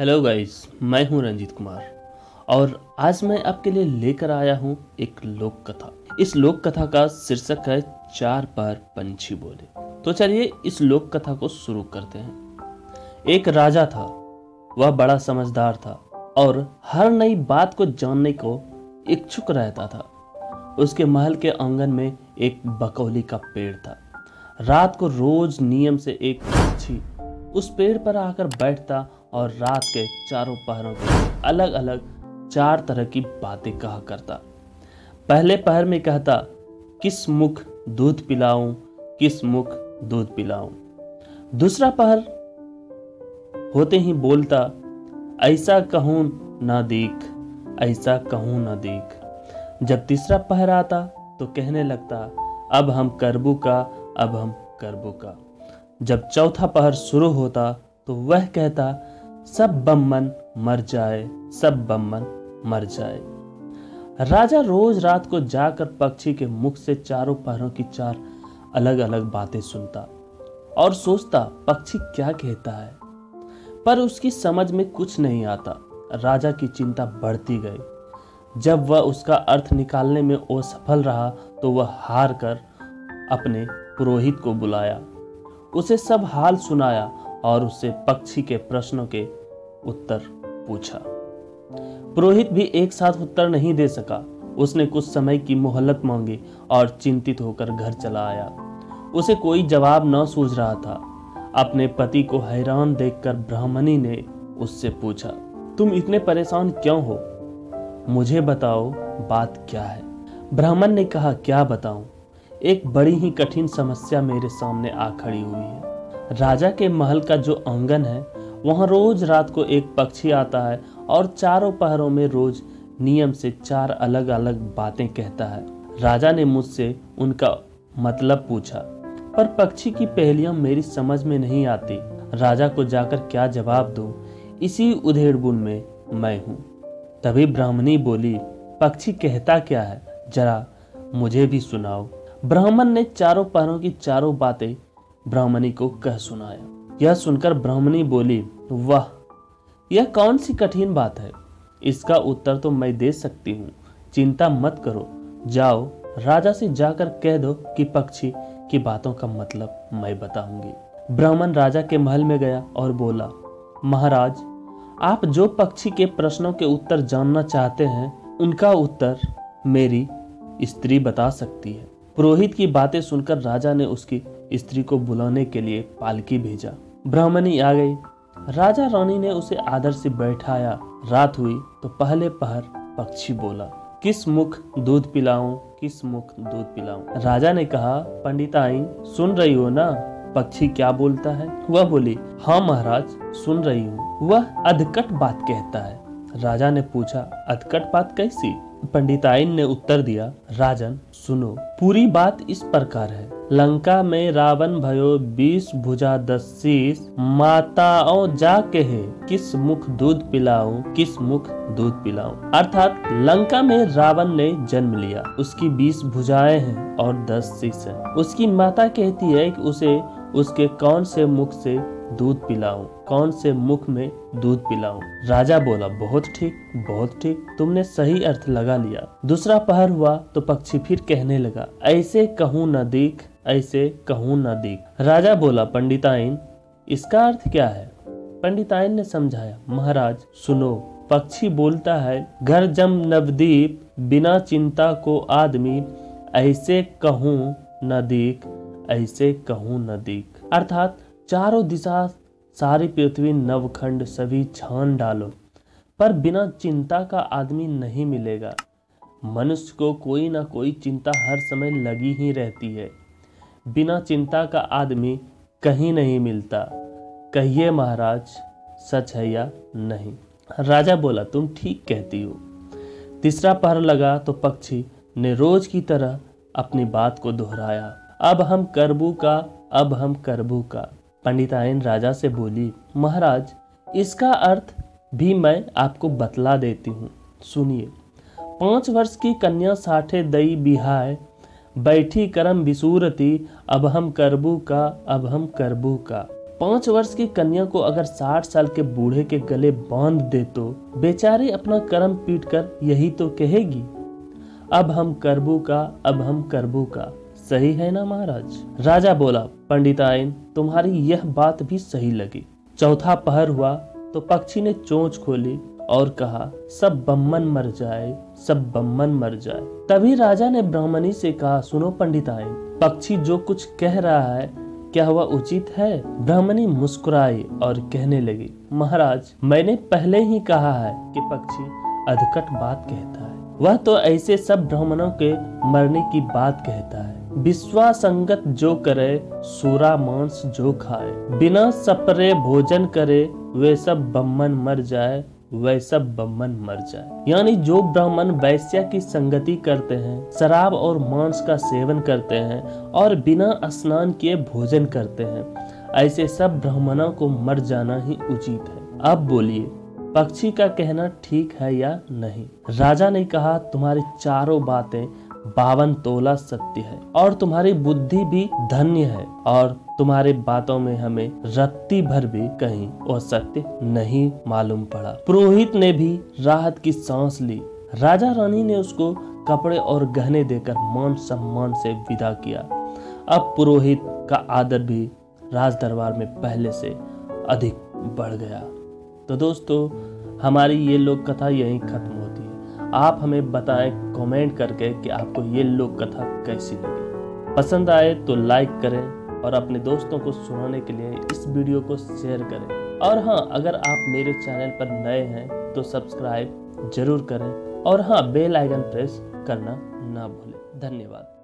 Hello guys मैं हूँ रंजीत कुमार। और आज मैं आपके लिए लेकर आया हूँ एक लोक कथा। इस लोक कथा का शीर्षक है, चार पैर पंछी बोले। तो चलिए इस लोक कथा को शुरू करते हैं। एक राजा था, वह बड़ा समझदार था और हर नई बात को जानने को इच्छुक रहता था। उसके महल के आँगन में एक बकौली का पेड़ था। रात को रोज नियम से एक पक्षी उस पेड़ पर आकर बैठता और रात के चारों पहरों के अलग अलग चार तरह की बातें कहा करता। पहले पहर में कहता, किस मुख दूध पिलाऊं, किस मुख दूध पिलाऊं? दूसरा पहर होते ही बोलता, ऐसा कहूँ ना देख, ऐसा कहूँ ना देख। जब तीसरा पहर आता तो कहने लगता, अब हम करबू का, अब हम करबू का। जब चौथा पहर शुरू होता तो वह कहता सब बम्मन मर जाए, सब बम्मन मर जाए। राजा रोज रात को जाकर पक्षी के मुख से चारों पहरों की चार अलग अलग बातें सुनता और सोचता, पक्षी क्या कहता है? पर उसकी समझ में कुछ नहीं आता। राजा की चिंता बढ़ती गई। जब वह उसका अर्थ निकालने में असफल रहा तो वह हार कर अपने पुरोहित को बुलाया। उसे सब हाल सुनाया और उसे पक्षी के प्रश्नों के उत्तर पूछा। पुरोहित भी एक साथ उत्तर नहीं दे सका। उसने कुछ समय की मोहलत मांगी और चिंतित होकर घर चला आया। उसे कोई जवाब न सूझ रहा था। अपने पति को हैरान देखकर ब्राह्मणी ने उससे पूछा, तुम इतने परेशान क्यों हो? मुझे बताओ, बात क्या है? ब्राह्मण ने कहा, क्या बताऊँ? एक बड़ी ही कठिन समस्या मेरे सामने आ खड़ी हुई है। राजा के महल का जो आँगन है वहाँ रोज रात को एक पक्षी आता है और चारों पहरों में रोज नियम से चार अलग अलग बातें कहता है। राजा ने मुझसे उनका मतलब पूछा, पर पक्षी की पहेलियाँ मेरी समझ में नहीं आती। राजा को जाकर क्या जवाब दूँ? इसी उधेड़बुन में मैं हूँ। तभी ब्राह्मणी बोली, पक्षी कहता क्या है? जरा मुझे भी सुनाओ। ब्राह्मण ने चारों पहरों की चारों बातें ब्राह्मणी को कह सुनाया। यह सुनकर ब्राह्मणी बोली, वाह, यह कौन सी कठिन बात है? इसका उत्तर तो मैं दे सकती हूँ। चिंता मत करो। जाओ, राजा से जाकर कह दो कि पक्षी की बातों का मतलब मैं बताऊँगी। ब्राह्मण राजा के महल में गया और बोला, महाराज, आप जो पक्षी के प्रश्नों के उत्तर जानना चाहते हैं, उनका उत्तर मेरी स्त्री बता सकती है। पुरोहित की बातें सुनकर राजा ने उसकी स्त्री को बुलाने के लिए पालकी भेजा। ब्राह्मणी आ गई। राजा रानी ने उसे आदर से बैठाया। रात हुई तो पहले पहर पक्षी बोला, किस मुख दूध पिलाऊं? किस मुख दूध पिलाऊं? राजा ने कहा, पंडिताई, सुन रही हो ना? पक्षी क्या बोलता है? वह बोली हाँ महाराज, सुन रही हूँ। वह अधकट बात कहता है। राजा ने पूछा, अधकट बात कैसी? पंडिताइन ने उत्तर दिया, राजन, सुनो, पूरी बात इस प्रकार है। लंका में रावण भयो बीस भुजा दस शीस, माताओं जा कहे, किस मुख दूध पिलाऊं, किस मुख दूध पिलाऊं। अर्थात लंका में रावण ने जन्म लिया। उसकी बीस भुजाएँ हैं और दस शीश हैं। उसकी माता कहती है कि उसे, उसके कौन से मुख से दूध पिलाऊं, कौन से मुख में दूध पिलाऊं। राजा बोला, बहुत ठीक बहुत ठीक, तुमने सही अर्थ लगा लिया। दूसरा पहर हुआ तो पक्षी फिर कहने लगा, ऐसे कहूँ न देख ऐसे कहूँ न देख। राजा बोला, पंडिताइन, इसका अर्थ क्या है? पंडिताइन ने समझाया, महाराज, सुनो, पक्षी बोलता है घर जम नवदीप, बिना चिंता को आदमी, ऐसे कहूँ न देख, ऐसे कहूँ न देख। अर्थात चारों दिशा, सारी पृथ्वी, नवखंड, सभी छान डालो, पर बिना चिंता का आदमी नहीं मिलेगा। मनुष्य को कोई ना कोई चिंता हर समय लगी ही रहती है। बिना चिंता का आदमी कहीं नहीं मिलता। कहिए महाराज, सच है या नहीं? राजा बोला, तुम ठीक कहती हो। तीसरा पहर लगा तो पक्षी ने रोज की तरह अपनी बात को दोहराया। अब हम करबू का, अब हम करबू का। पंडितायन राजा से बोली, महाराज, इसका अर्थ भी मैं आपको बतला देती हूँ। सुनिए, पाँच वर्ष की कन्या साठे दई बिहाय बैठी करम विसूरती, अब हम करबू का, अब हम करबू का। पाँच वर्ष की कन्या को अगर साठ साल के बूढ़े के गले बाँध दे तो बेचारी अपना कर्म पीट कर यही तो कहेगी। अब हम करबू का, अब हम करबू का। सही है ना महाराज? राजा बोला पंडिताइन तुम्हारी यह बात भी सही लगी। चौथा पहर हुआ तो पक्षी ने चोंच खोली और कहा, सब बम्मन मर जाए, सब बम्मन मर जाए। तभी राजा ने ब्राह्मणी से कहा, सुनो पंडित पंडिताइन पक्षी जो कुछ कह रहा है, क्या वह उचित है? ब्राह्मणी मुस्कुराई और कहने लगी, महाराज, मैंने पहले ही कहा है कि पक्षी अधकट बात कहता है। वह तो ऐसे सब ब्राह्मणों के मरने की बात कहता है। विश्वासंगत जो करे, सूरा मांस जो खाए। बिना सपरे भोजन करे, वे सब बम्मन मर जाए वह सब बम्मन मर जाए। यानी जो ब्राह्मण वैश्या की संगति करते हैं, शराब और मांस का सेवन करते हैं और बिना स्नान किए भोजन करते हैं, ऐसे सब ब्राह्मणों को मर जाना ही उचित है। अब बोलिए, पक्षी का कहना ठीक है या नहीं? राजा ने कहा, तुम्हारी चारों बातें बावन तोला सत्य है और तुम्हारी बुद्धि भी धन्य है और तुम्हारे बातों में हमें रत्ती भर भी कहीं वो सत्य नहीं मालूम पड़ा। पुरोहित ने भी राहत की सांस ली। राजा रानी ने उसको कपड़े और गहने देकर मान सम्मान से विदा किया। अब पुरोहित का आदर भी राज दरबार में पहले से अधिक बढ़ गया। तो दोस्तों, हमारी ये लोक कथा यहीं खत्म होती है। आप हमें बताएँ, कमेंट करके कि आपको ये लोक कथा कैसी लगी। पसंद आए तो लाइक करें और अपने दोस्तों को सुनाने के लिए इस वीडियो को शेयर करें। और हाँ अगर आप मेरे चैनल पर नए हैं तो सब्सक्राइब ज़रूर करें। और हाँ बेल आइकन प्रेस करना ना भूलें। धन्यवाद।